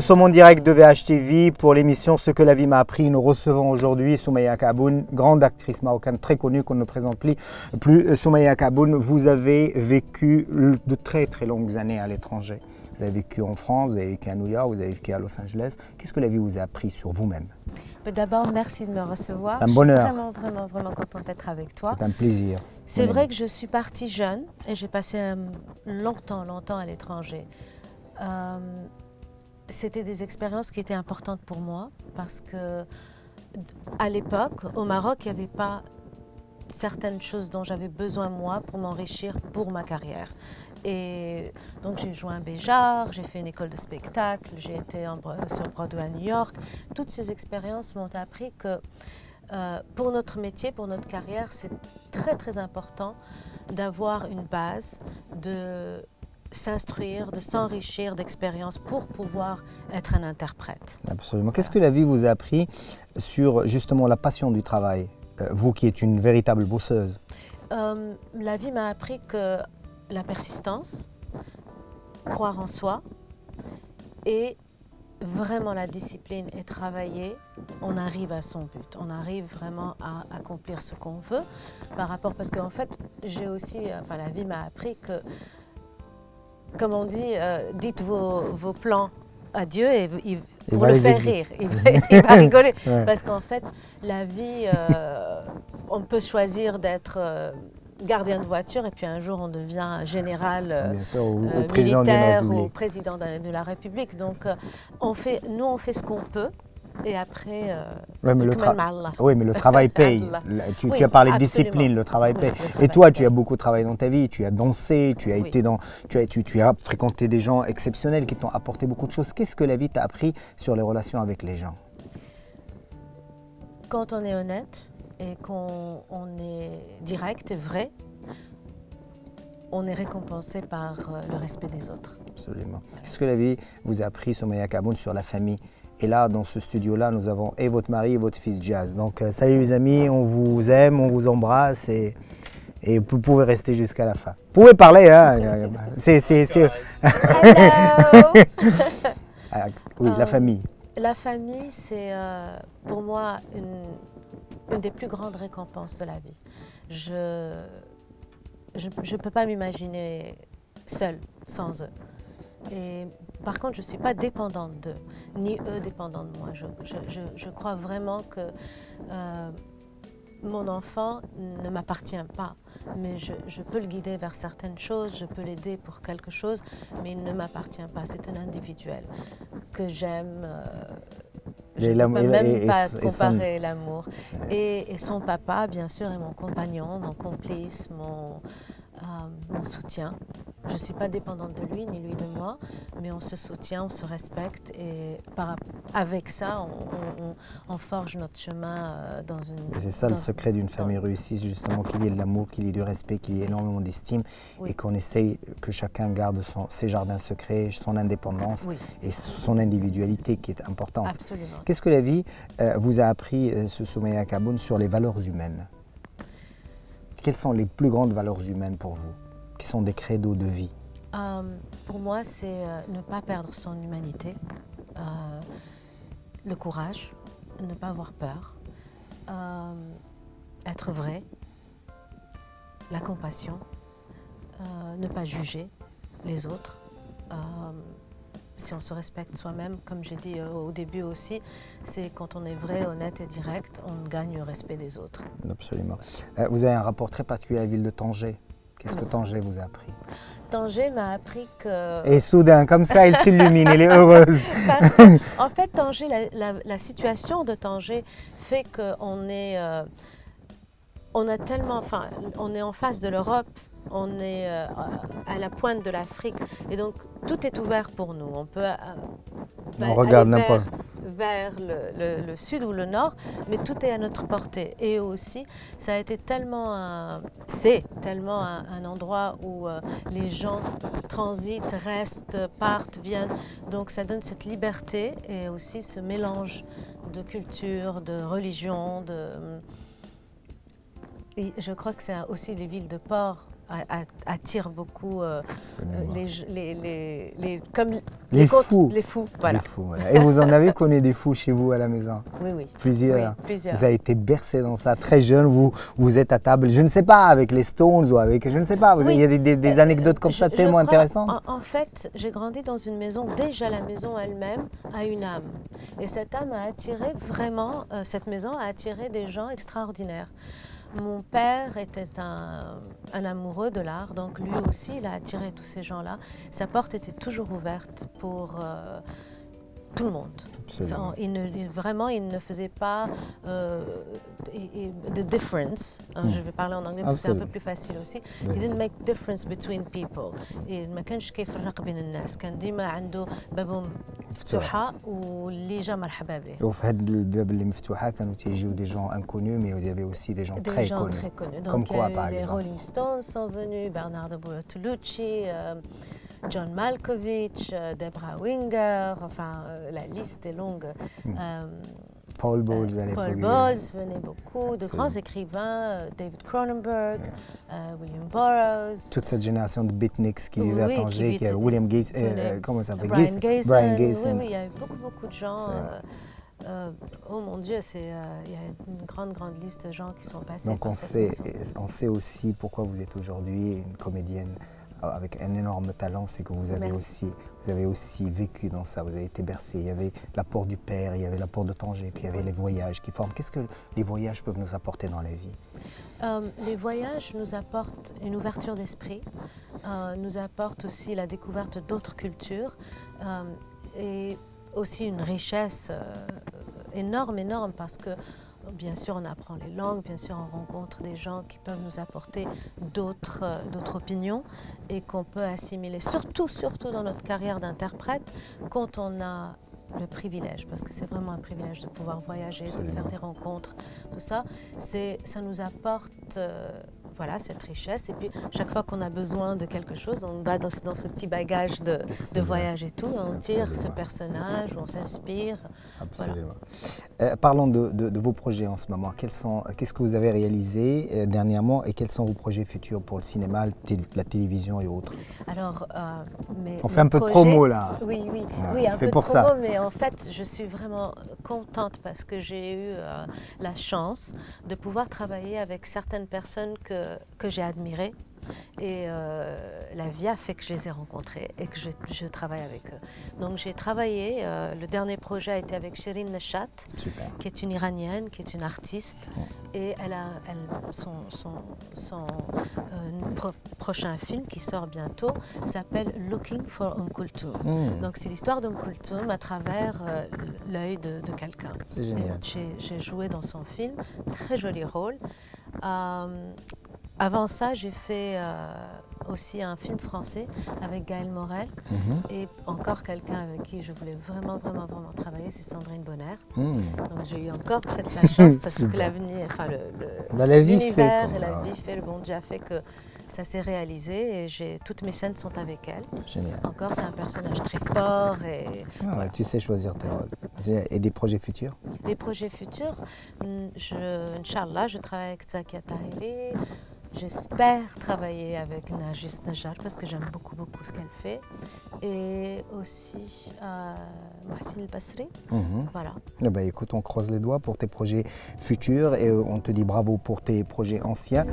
Nous sommes en direct de VHTV pour l'émission Ce que la vie m'a appris. Nous recevons aujourd'hui Soumaya Kaboun, grande actrice marocaine très connue qu'on ne présente plus. plus. Soumaya Kaboun, vous avez vécu de très très longues années à l'étranger. Vous avez vécu en France, vous avez vécu à New York, vous avez vécu à Los Angeles. Qu'est-ce que la vie vous a appris sur vous-même? D'abord, merci de me recevoir. C'est un bonheur. Je suis vraiment, vraiment, vraiment contente d'être avec toi. C'est un plaisir. C'est vrai que je suis partie jeune et j'ai passé euh, longtemps, longtemps à l'étranger. Euh, c'était des expériences qui étaient importantes pour moi parce que à l'époque, au Maroc, il n'y avait pas certaines choses dont j'avais besoin moi pour m'enrichir pour ma carrière. Et donc j'ai joué un Béjar, j'ai fait une école de spectacle, j'ai été sur Broadway à New York. Toutes ces expériences m'ont appris que euh, pour notre métier, pour notre carrière, c'est très très important d'avoir une base, de s'instruire, de s'enrichir d'expériences pour pouvoir être un interprète. Absolument. Qu'est-ce que la vie vous a appris sur justement la passion du travail, euh, vous qui êtes une véritable bosseuse? Euh, La vie m'a appris que la persistance, croire en soi et vraiment la discipline et travailler, on arrive à son but. On arrive vraiment à accomplir ce qu'on veut par rapport, parce qu'en fait, j'ai aussi, enfin la vie m'a appris que comme on dit, euh, dites vos, plans à Dieu et il, pour le faire rire. Il, va rigoler. Parce qu'en fait, la vie, euh, on peut choisir d'être euh, gardien de voiture et puis un jour on devient général militaire ou président de la République. Donc on fait, nous, on fait ce qu'on peut. Et après, euh, oui, mais le oui, mais le travail paye. tu, as parlé de discipline, le travail paye. Et toi, tu as beaucoup travaillé dans ta vie, tu as dansé, tu as, été dans, tu as, tu, tu as fréquenté des gens exceptionnels qui t'ont apporté beaucoup de choses. Qu'est-ce que la vie t'a appris sur les relations avec les gens? Quand on est honnête et qu'on est direct et vrai, on est récompensé par euh, le respect des autres. Absolument. Qu'est-ce que la vie vous a appris, Somaya Kaboun, sur la famille? Et là, dans ce studio-là, nous avons et votre mari et votre fils Jazz. Donc, euh, salut les amis, on vous aime, on vous embrasse et, et vous pouvez rester jusqu'à la fin. Vous pouvez parler, hein C'est... ah, oui, la euh, famille. La famille, c'est euh, pour moi une, une, des plus grandes récompenses de la vie. Je ne peux pas m'imaginer seule sans eux. Et par contre, je ne suis pas dépendante d'eux, ni eux dépendants de moi. Je, crois vraiment que euh, mon enfant ne m'appartient pas, mais je, peux le guider vers certaines choses, je peux l'aider pour quelque chose, mais il ne m'appartient pas. C'est un individuel que j'aime. Euh, je ne peux même pas comparer l'amour. Et, et, son papa, bien sûr, est mon compagnon, mon complice, mon, mon soutien. Je ne suis pas dépendante de lui ni lui de moi, mais on se soutient, on se respecte et avec ça, on, forge notre chemin euh, dans une... C'est ça le secret d'une famille réussie, justement qu'il y ait de l'amour, qu'il y ait du respect, qu'il y ait énormément d'estime et qu'on essaye que chacun garde son, ses jardins secrets, son indépendance et son individualité qui est importante. Absolument. Qu'est-ce que la vie euh, vous a appris, euh, ce sommeil à Kaboun, sur les valeurs humaines? Quelles sont les plus grandes valeurs humaines pour vous? Qui sont des credos de vie euh, Pour moi, c'est euh, ne pas perdre son humanité, euh, le courage, ne pas avoir peur, être vrai, la compassion, ne pas juger les autres si on se respecte soi-même, comme j'ai dit au début aussi, c'est quand on est vrai, honnête et direct, on gagne le respect des autres. Absolument. Vous avez un rapport très particulier à la ville de Tanger. Qu'est-ce que Tanger vous a appris? Tanger m'a appris que... Et soudain, comme ça, elle s'illumine, elle est heureuse. en fait, Tanger, la, situation de Tanger fait qu'on est... Euh, on a tellement... Enfin, on est en face de l'Europe on est euh, à la pointe de l'Afrique et donc tout est ouvert pour nous. On peut euh, on regarde vers, vers le, sud ou le nord, mais tout est à notre portée. Et aussi, ça a été tellement c'est tellement un, endroit où euh, les gens transitent, restent, partent, viennent. Donc ça donne cette liberté et aussi ce mélange de culture, de religion, et je crois que c'est aussi les villes de port attire beaucoup euh, les, les, les, comme les, fous. Les fous, voilà. Et vous en avez connu des fous chez vous à la maison? Oui, oui. Plusieurs. plusieurs. Vous avez été bercé dans ça très jeune. Vous, vous êtes à table, je ne sais pas, avec les Stones ou avec, je ne sais pas. Vous Il y a des, des, euh, anecdotes comme ça tellement intéressantes? En, en fait, j'ai grandi dans une maison. Déjà, la maison elle-même a une âme. Et cette âme a attiré vraiment, euh, cette maison a attiré des gens extraordinaires. Mon père était un, amoureux de l'art, donc lui aussi, il a attiré tous ces gens-là. Sa porte était toujours ouverte pour euh, tout le monde. Il ne, vraiment, il ne faisait pas euh, de difference. Hein, hmm. Je vais parler en anglais parce que c'est un peu plus facile aussi. Il didn't make difference between people. ما كانش كيفرق بين الناس كان ديما عنده بابهم مفتوحة واللي جا مرحبا به. وفي هاد الباب اللي مفتوحة كانوا تيجيو des gens inconnus mais il y avait aussi des gens des très gens connus. Très connus. Donc, Comme quoi par les exemple Rolling Stones sont venus, Bernardo Bertolucci. Euh, John Malkovich, euh, Debra Winger, enfin euh, la liste est longue. Hmm. Euh, Paul Bowles Paul Bowles venait beaucoup, de grands écrivains, David Cronenberg, William Burroughs. Toute cette génération de beatniks qui vivaient à Tanger, qui, William Gates, comment ça s'appelle? Brian Gates. Brian Oui, oui, il y avait beaucoup, beaucoup de gens. oh mon Dieu, il y a une grande, grande liste de gens qui sont passés. Donc on sait, on sait aussi pourquoi vous êtes aujourd'hui une comédienne avec un énorme talent, c'est que vous avez, aussi, vous avez aussi vécu dans ça, vous avez été bercé. Il y avait l'apport du père, il y avait l'apport de Tanger, puis il y avait les voyages qui forment. Qu'est-ce que les voyages peuvent nous apporter dans la vie? Euh, Les voyages nous apportent une ouverture d'esprit, euh, nous apportent aussi la découverte d'autres cultures euh, et aussi une richesse énorme, énorme, parce que Bien sûr, on apprend les langues, bien sûr, on rencontre des gens qui peuvent nous apporter d'autres euh, opinions et qu'on peut assimiler, surtout, surtout dans notre carrière d'interprète, quand on a le privilège, parce que c'est vraiment un privilège de pouvoir voyager, de faire des rencontres, tout ça, ça nous apporte euh, voilà, cette richesse. Et puis, chaque fois qu'on a besoin de quelque chose, on va dans, ce petit bagage de, voyage et tout, on tire ce personnage, on s'inspire. Absolument. Euh, parlons de, vos projets en ce moment. Qu'est-ce que vous avez réalisé euh, dernièrement et quels sont vos projets futurs pour le cinéma, la télévision et autres? Alors, euh, on fait un peu de promo là. Oui, oui, oui un peu de promo, mais en fait, je suis vraiment contente parce que j'ai eu la chance de pouvoir travailler avec certaines personnes que que j'ai admiré Et euh, la vie a fait que je les ai rencontrés et que je, travaille avec eux. Donc j'ai travaillé, euh, le dernier projet a été avec Shirin Neshat, qui est une Iranienne, qui est une artiste. Et elle a son, son, euh, prochain film qui sort bientôt s'appelle Looking for Um Kulthum. Hmm. Donc c'est l'histoire d'Um Kulthum à travers l'œil de, de quelqu'un. J'ai joué dans son film, très joli rôle. Avant ça, j'ai fait euh, aussi un film français avec Gaël Morel mhm. et encore quelqu'un avec qui je voulais vraiment, vraiment, vraiment travailler, c'est Sandrine Bonner. Hmm. Donc j'ai eu encore cette chance, parce que l'avenir, enfin le, bah, la vie l'univers et la vie fait, le bon Dieu a fait que ça s'est réalisé et toutes mes scènes sont avec elle. Génial. Encore, c'est un personnage très fort et. Ah tu sais choisir tes rôles. Et des projets futurs? Les projets futurs, je, Inch'Allah, je travaille avec Zakia Tahiri. J'espère travailler avec Najis Najar parce que j'aime beaucoup, beaucoup ce qu'elle fait. Et aussi euh, Mohsin El-Basri. Mhm. Voilà. Eh ben, écoute, on croise les doigts pour tes projets futurs et on te dit bravo pour tes projets anciens.